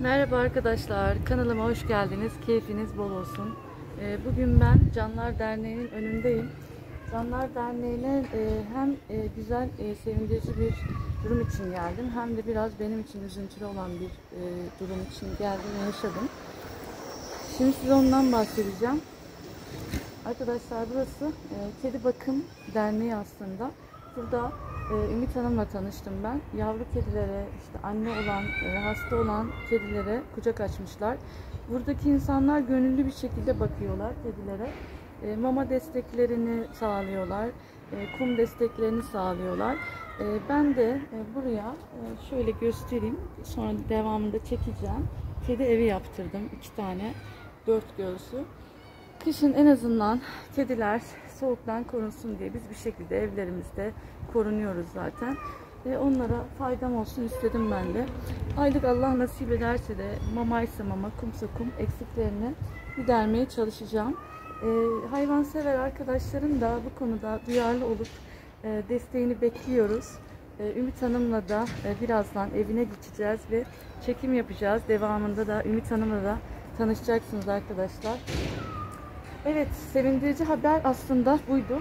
Merhaba arkadaşlar, kanalıma hoş geldiniz. Keyfiniz bol olsun. Ee, Bugün ben Canlar Derneği'nin önündeyim. Canlar Derneği'ne e, hem e, güzel, e, sevindirici bir durum için geldim, hem de biraz benim için üzüntülü olan bir durum için geldim ve yaşadım. Şimdi size ondan bahsedeceğim. Arkadaşlar burası Kedi Bakım Derneği aslında. Burada e, Ümit Hanım'la tanıştım ben. Yavru kedilere, işte anne olan, e, hasta olan kedilere kucak açmışlar. Buradaki insanlar gönüllü bir şekilde bakıyorlar kedilere. E, mama desteklerini sağlıyorlar, e, kum desteklerini sağlıyorlar. Ben de buraya şöyle göstereyim, sonra devamında çekeceğim. Kedi evi yaptırdım, iki tane, dört göğsü. Kışın en azından kediler soğuktan korunsun diye biz bir şekilde evlerimizde korunuyoruz zaten. Ve onlara faydam olsun istedim ben de. Aylık Allah nasip ederse de mamaysa mama, kumsa kum eksiklerini gidermeye çalışacağım. Ee, hayvansever arkadaşların da bu konuda duyarlı olup e, desteğini bekliyoruz. Ee, Ümit Hanım'la da e, birazdan evine gideceğiz ve çekim yapacağız. Devamında da Ümit Hanım'la da tanışacaksınız arkadaşlar. Evet, sevindirici haber aslında buydu.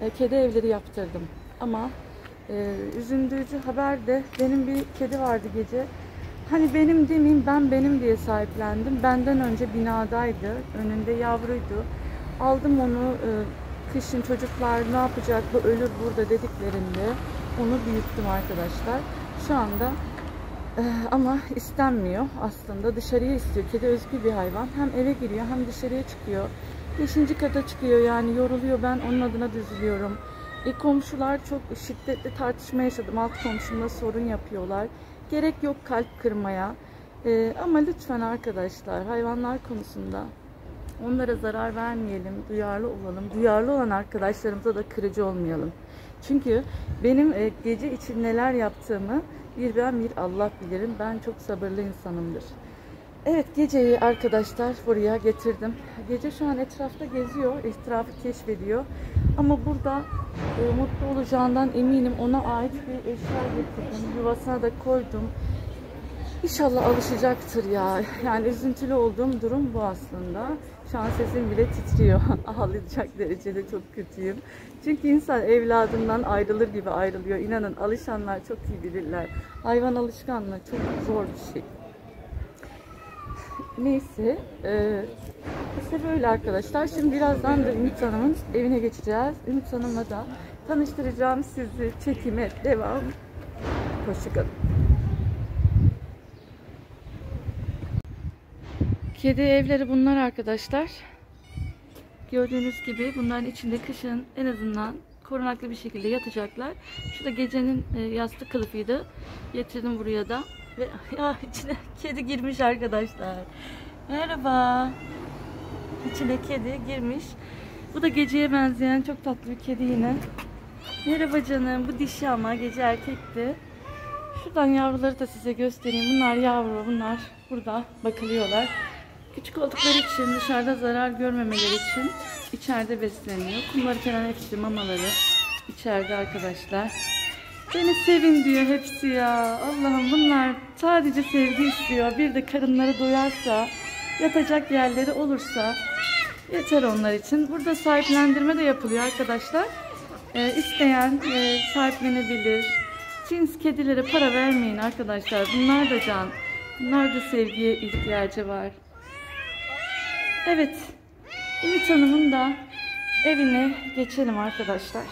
E, kedi evleri yaptırdım. Ama e, üzündürücü haber de benim bir kedi vardı gece. Hani benim demeyeyim ben benim diye sahiplendim. Benden önce binadaydı. Önünde yavruydu. Aldım onu e, kışın çocuklar ne yapacak bu ölür burada dediklerinde onu büyüttüm arkadaşlar. Şu anda ee, ama istenmiyor aslında. Dışarıya istiyor. Kedi özgür bir hayvan. Hem eve giriyor hem dışarıya çıkıyor. Beşinci kata çıkıyor yani yoruluyor. Ben onun adına düzülüyorum. E, komşular çok şiddetli tartışma yaşadım. Alt komşumla sorun yapıyorlar. Gerek yok kalp kırmaya. E, ama lütfen arkadaşlar hayvanlar konusunda onlara zarar vermeyelim. Duyarlı olalım. Duyarlı olan arkadaşlarımıza da kırıcı olmayalım. Çünkü benim e, gece için neler yaptığımı bir ben bir Allah bilirim. Ben çok sabırlı insanımdır. Evet geceyi arkadaşlar buraya getirdim. Gece şu an etrafta geziyor. Etrafı keşfediyor. Ama burada e, mutlu olacağından eminim. Ona ait bir eşya getirdim. Yuvasına da koydum. İnşallah alışacaktır ya. Yani üzüntülü olduğum durum bu aslında. Şu an sesim bile titriyor. Ağlayacak derecede çok kötüyüm. Çünkü insan evladından ayrılır gibi ayrılıyor. İnanın alışanlar çok iyi bilirler. Hayvan alışkanlığı çok zor bir şey. Neyse. E, işte böyle arkadaşlar. Şimdi birazdan da Ümit Hanım'ın evine geçeceğiz. Ümit Hanım'la da tanıştıracağım sizi. Çekime devam. Hoşçakalın. Kedi evleri bunlar arkadaşlar. Gördüğünüz gibi bunların içinde kışın en azından korunaklı bir şekilde yatacaklar. Şu da gecenin e, yastık kılıfıydı. Getirdim buraya da. Ve ya içine kedi girmiş arkadaşlar. Merhaba. İçine kedi girmiş. Bu da geceye benzeyen çok tatlı bir kedi yine. Merhaba canım. Bu dişi ama gece erkekti. Şuradan yavruları da size göstereyim. Bunlar yavru. Bunlar burada bakılıyorlar. Küçük oldukları için dışarıda zarar görmemeleri için içeride besleniyor. Kumları falan hepsi mamaları içeride arkadaşlar. Beni sevin diyor hepsi ya. Allah'ım bunlar sadece sevgi istiyor. Bir de karınları doyarsa, yatacak yerleri olursa yeter onlar için. Burada sahiplendirme de yapılıyor arkadaşlar. Ee, isteyen e, sahiplenebilir. Cins kedilere para vermeyin arkadaşlar. Bunlar da can. Bunlar da sevgiye ihtiyacı var. Evet. Ümit Hanım'ın da evine geçelim arkadaşlar.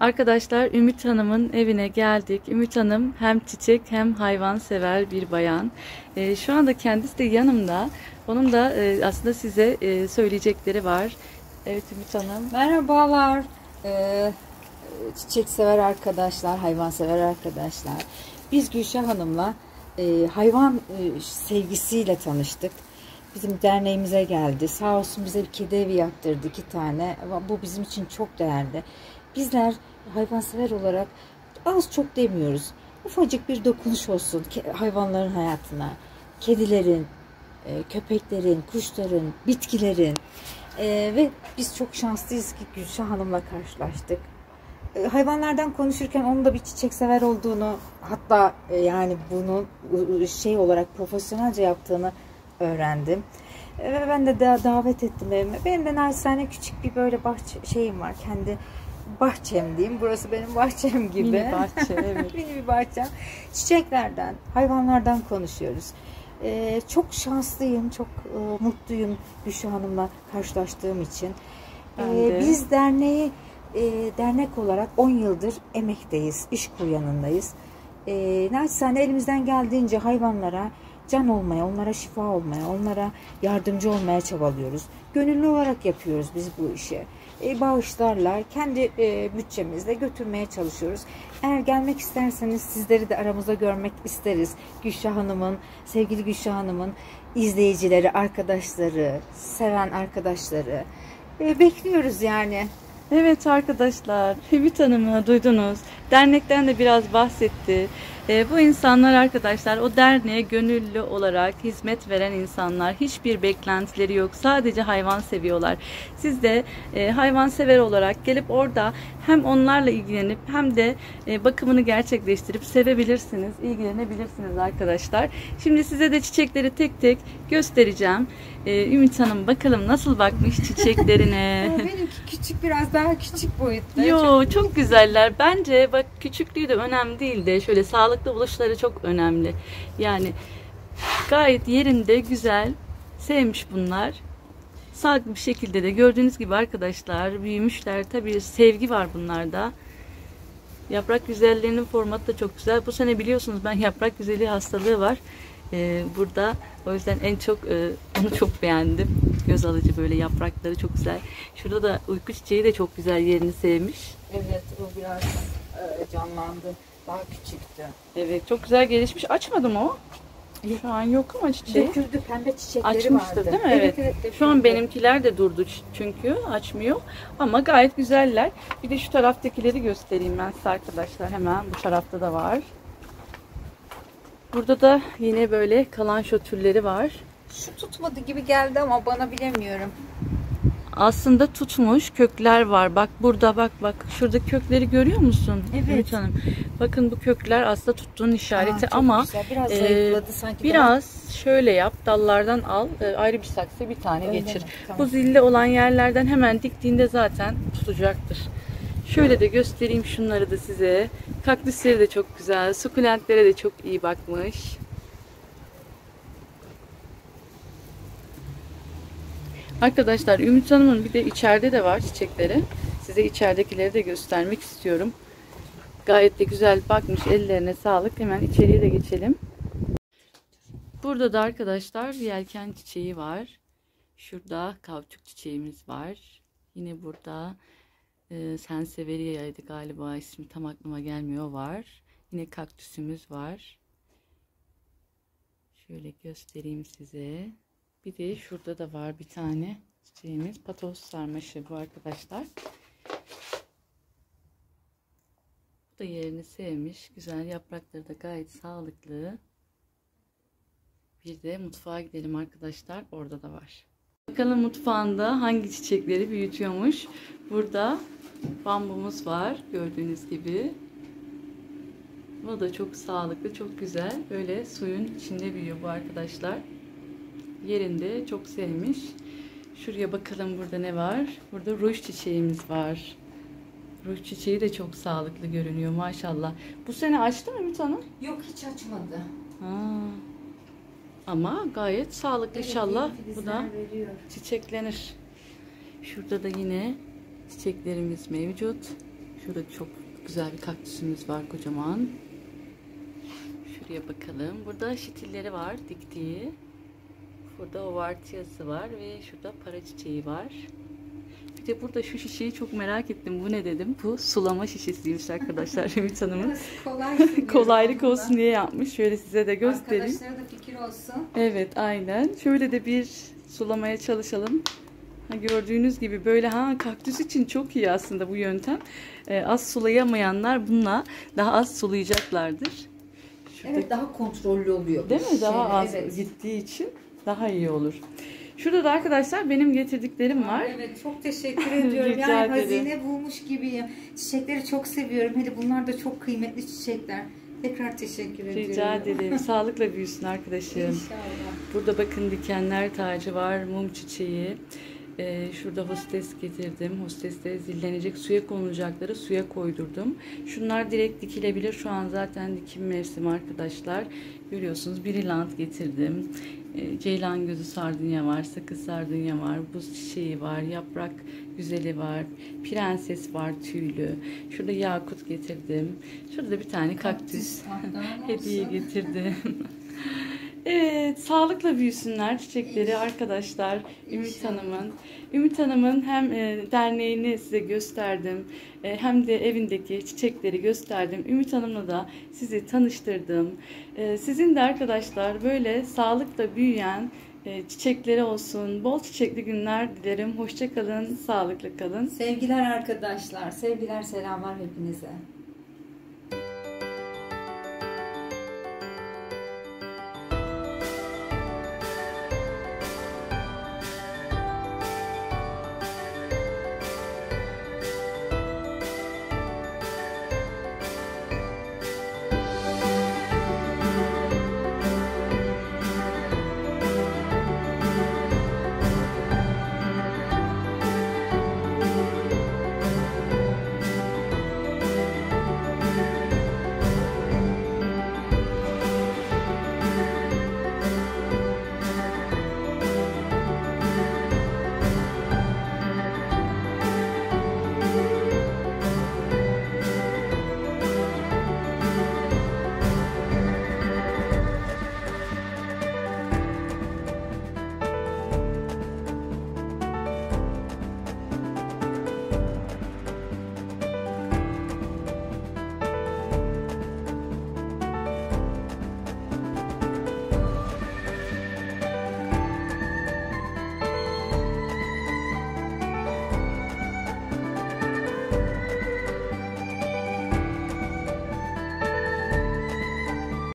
Arkadaşlar Ümit Hanım'ın evine geldik. Ümit Hanım hem çiçek hem hayvan sever bir bayan. E, şu anda kendisi de yanımda. Onun da e, aslında size e, söyleyecekleri var. Evet Ümit Hanım. Merhabalar. Ee, çiçek sever arkadaşlar, hayvan sever arkadaşlar. Biz Gülşah Hanım'la e, hayvan e, sevgisiyle tanıştık. Bizim derneğimize geldi. Sağ olsun bize bir kedi evi yaptırdı iki tane. Bu bizim için çok değerli. Bizler hayvansever olarak az çok demiyoruz. Ufacık bir dokunuş olsun hayvanların hayatına. Kedilerin, e, köpeklerin, kuşların, bitkilerin. E, ve biz çok şanslıyız ki Gülşah Hanım'la karşılaştık. e, hayvanlardan konuşurken onun da bir çiçek sever olduğunu hatta yani bunu şey olarak profesyonelce yaptığını öğrendim. E, Ve ben de da- davet ettim evime. Benim de naçizane küçük bir böyle bahçe şeyim var. Kendi bahçem diyeyim. Burası benim bahçem gibi. Mini bahçe evet. Mini bir bahçem. Çiçeklerden, hayvanlardan konuşuyoruz. Ee, çok şanslıyım, çok e, mutluyum Gülşah Hanım'la karşılaştığım için. Ee, de. biz derneği e, dernek olarak 10 yıldır emekteyiz, İşkur yanındayız. E, naçizane elimizden geldiğince hayvanlara can olmaya, onlara şifa olmaya, onlara yardımcı olmaya çabalıyoruz. Gönüllü olarak yapıyoruz biz bu işi. E, bağışlarla, kendi e, bütçemizle götürmeye çalışıyoruz. Eğer gelmek isterseniz sizleri de aramızda görmek isteriz. Gülşah Hanım'ın, sevgili Gülşah Hanım'ın izleyicileri, arkadaşları, seven arkadaşları. E, bekliyoruz yani. Evet arkadaşlar, Ümit Hanım'ı duydunuz. Dernekten de biraz bahsetti. Ee, bu insanlar arkadaşlar o derneğe gönüllü olarak hizmet veren insanlar. Hiçbir beklentileri yok. Sadece hayvan seviyorlar. Siz de e, hayvan sever olarak gelip orada hem onlarla ilgilenip hem de e, bakımını gerçekleştirip sevebilirsiniz, ilgilenebilirsiniz arkadaşlar. Şimdi size de çiçekleri tek tek göstereceğim. Ee, Ümit Hanım bakalım nasıl bakmış çiçeklerine. Benimki küçük biraz daha küçük boyutta. Yo çok güzeller. Bence bak küçüklüğü de önemli değil de şöyle sağlıklı buluşları çok önemli. Yani gayet yerinde güzel sevmiş bunlar. Sağlıklı bir şekilde de gördüğünüz gibi arkadaşlar büyümüşler. Tabii sevgi var bunlarda. Yaprak güzellerinin formatı da çok güzel. Bu sene biliyorsunuz ben yaprak güzeli hastalığı var. Ee, burada o yüzden en çok e, onu çok beğendim. Göz alıcı böyle yaprakları çok güzel. Şurada da uyku çiçeği de çok güzel yerini sevmiş. Evet o biraz e, canlandı. Daha küçüktü. Evet çok güzel gelişmiş. Açmadı mı o? Şu an yok ama çiçeği. Döküldü pembe çiçekleri Açmıştır vardı. değil mi? Evet. Şu an benimkiler de durdu çünkü açmıyor. Ama gayet güzeller. Bir de şu taraftakileri göstereyim ben size arkadaşlar. Hemen bu tarafta da var. Burada da yine böyle kalanço türleri var. Şu tutmadı gibi geldi ama bana bilemiyorum. Aslında tutmuş kökler var. Bak burada bak bak. Şurada kökleri görüyor musun? Evet. Ümit Hanım. Bakın bu kökler aslında tuttuğun işareti Aa, ama güzel. biraz e, sanki. Biraz şöyle yap, dallardan al, e, ayrı bir saksı bir tane Öyle geçir. mi? Bu Tamam. zilli olan yerlerden hemen diktiğinde zaten tutacaktır. Şöyle de göstereyim şunları da size. Kaktüsleri de çok güzel, sukulentlere de çok iyi bakmış. Arkadaşlar Ümit Hanım'ın bir de içeride de var çiçekleri. Size içeridekileri de göstermek istiyorum. Gayet de güzel bakmış. Ellerine sağlık. Hemen içeriye de geçelim. Burada da arkadaşlar yelken çiçeği var. Şurada kavçuk çiçeğimiz var. Yine burada e, Sanseveria'ydı galiba ismi tam aklıma gelmiyor var. Yine kaktüsümüz var. Şöyle göstereyim size. Bir de şurada da var bir tane çiçeğimiz. Patos sarmaşı bu arkadaşlar. Bu da yerini sevmiş. Güzel yaprakları da gayet sağlıklı. Bir de mutfağa gidelim arkadaşlar. Orada da var. Bakalım mutfağında hangi çiçekleri büyütüyormuş. Burada bambumuz var. Gördüğünüz gibi. Bu da çok sağlıklı, çok güzel. Böyle suyun içinde büyüyor bu arkadaşlar. Yerinde çok sevmiş. Şuraya bakalım burada ne var. Burada ruj çiçeğimiz var. Ruj çiçeği de çok sağlıklı görünüyor maşallah. Bu sene açtı mı Ümit Hanım? Yok hiç açmadı. Ha. Ama gayet sağlıklı inşallah. yeni Bu da veriyor. çiçeklenir. Şurada da yine çiçeklerimiz mevcut. Şurada çok güzel bir kaktüsümüz var kocaman. Şuraya bakalım. Burada şitilleri var diktiği. Burada ovartiyası var ve şurada para çiçeği var. Bir de burada şu şişeyi çok merak ettim. Bu ne dedim? Bu sulama şişesiymiş arkadaşlar Ümit Hanım'ın. Kolaylık olsun diye yapmış. Şöyle size de göstereyim. Arkadaşlara da fikir olsun. Evet aynen. Şöyle de bir sulamaya çalışalım. Ha, gördüğünüz gibi böyle ha kaktüs için çok iyi aslında bu yöntem. Ee, az sulayamayanlar bununla daha az sulayacaklardır. Şurada, Evet daha kontrollü oluyor. Değil mi? Daha Şeyler, az evet. gittiği için daha iyi olur. Şurada da arkadaşlar benim getirdiklerim var. Evet çok teşekkür ediyorum. Rica yani ederim. hazine bulmuş gibiyim. Çiçekleri çok seviyorum. Hele bunlar da çok kıymetli çiçekler. Tekrar teşekkür ediyorum. Rica ederim. Sağlıkla büyüsün arkadaşım. İnşallah. Burada bakın dikenler tacı var, mum çiçeği. Ee, şurada hostes getirdim. Hosteste zillenecek suya konulacakları suya koydurdum. Şunlar direkt dikilebilir. Şu an zaten dikim mevsimi arkadaşlar. Görüyorsunuz birilant getirdim. Ee, ceylan gözü sardunya var, sakız sardunya var, buz çiçeği var, yaprak güzeli var, prenses var tüylü. Şurada yakut getirdim. Şurada bir tane kaktüs. Hediye getirdim. evet, sağlıkla büyüsünler çiçekleri arkadaşlar. Ümit. Hanım'ın. Ümit Hanım'ın hem e, derneğini size gösterdim, e, hem de evindeki çiçekleri gösterdim. Ümit Hanım'la da sizi tanıştırdım. E, sizin de arkadaşlar böyle sağlıkla büyüyen e, çiçekleri olsun. Bol çiçekli günler dilerim. Hoşça kalın, sağlıklı kalın. Sevgiler arkadaşlar. Sevgiler selamlar hepinize.